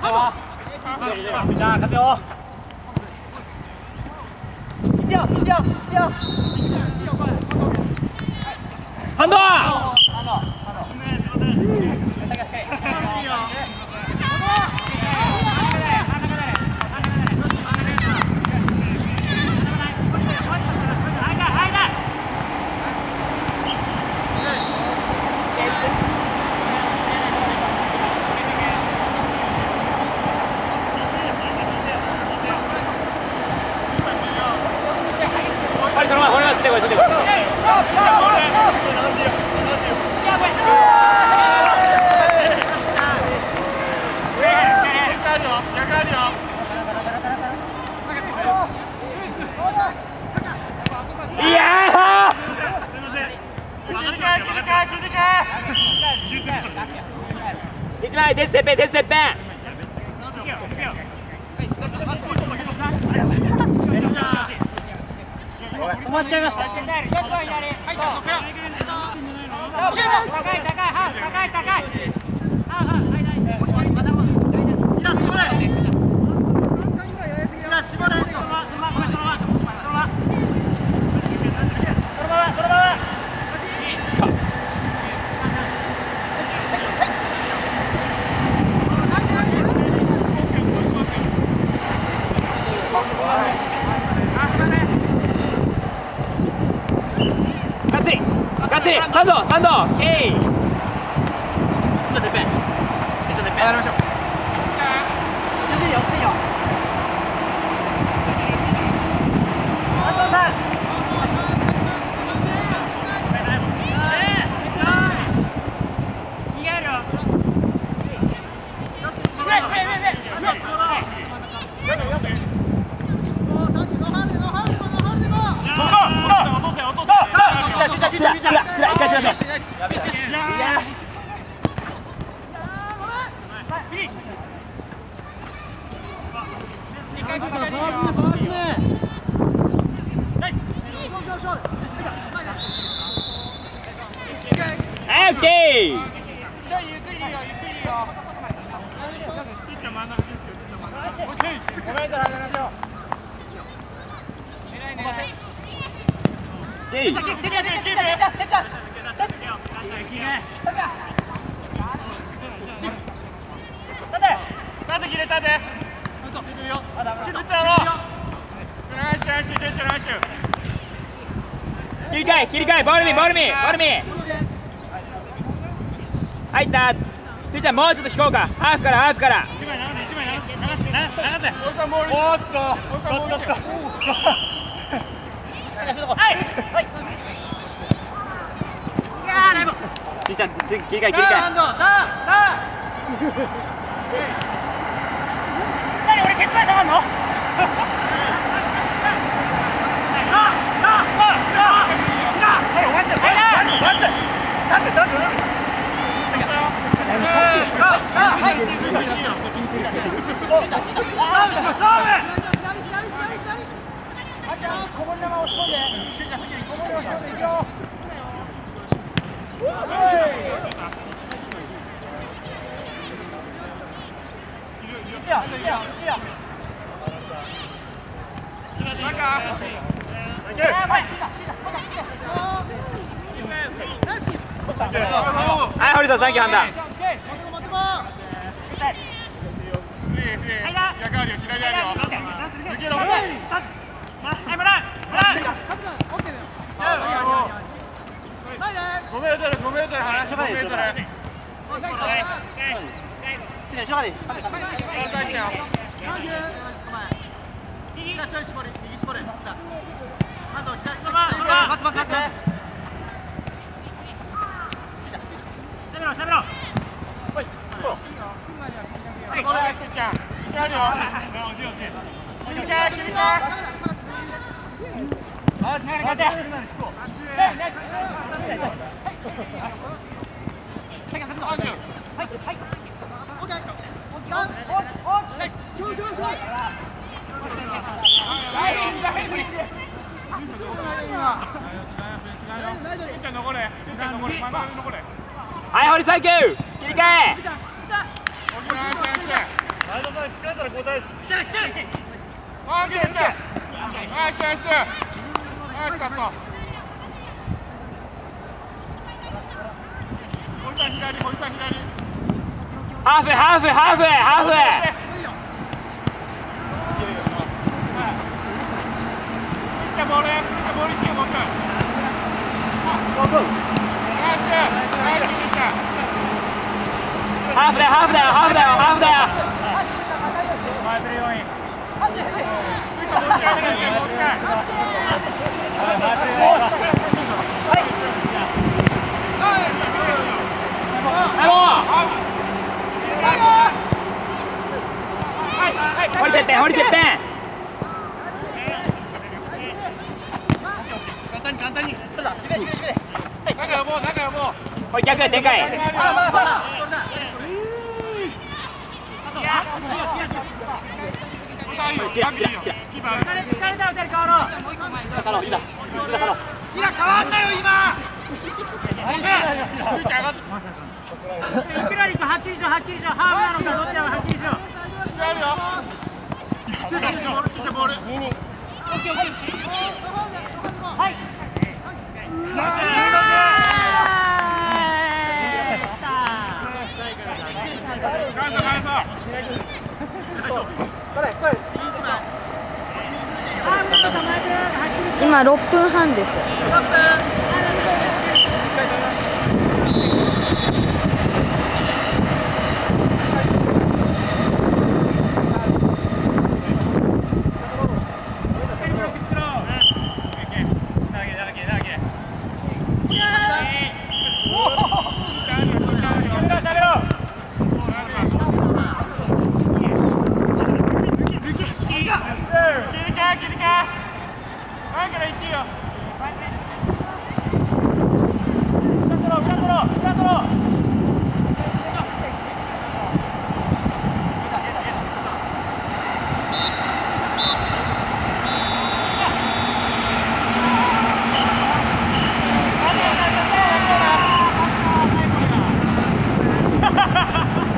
じゃあ勝つよいってよいってよいってよハンドはいそのままこれはついてこいついてこいいやー一枚手ステッペン手ステッペン止まっちゃいました。がっがっつりハンドハンドゲイ。ちょっとてっぺん。ちょっとてっぺん。やりましょういいよいいよ安藤さんチラチラチラチラ一切り替え切り替えボールミーボールミーボールミー入ったてっちゃんもうちょっと引こうかハーフからハーフから。てっちゃん次切り替え切り替え。は い堀さん サンキュー判断5メートル、5メートル離して、5メートル。はい堀サンキュー切り替え交代あ来た来たナイスナイスナイスカット堀さん左堀さん左ハーフハーフハーフハーフハーフだハーフだよハーフだよハーフだよ降りてって降りてって簡単に簡単に。そうだ決め決め決め中呼ぼう中呼ぼうこれ逆でかいいいよチラチラチラキーパーある疲れた二人変わろうだからいいだいいだからいや変わんなよ今スイッチ上がってクラリックはっきりしろはっきりしろハーフなのかどっちなのかはっきりしろあるよボールついてボール返そう返そう今6分半です。切り替え切り替え前から今6分半です。